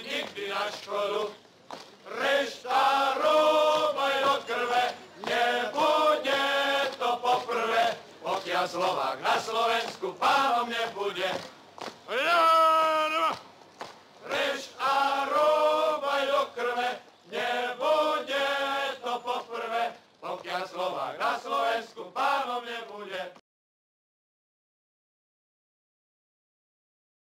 nikdy na školu. Rešta rúbaj do krve, nebude to poprvé, pokiaľ Slovák na Slovensku pánom nebude. Rež a rúbaj do krve, nebude to poprvé, pokiaľ Slovák na Slovensku pánom nebude.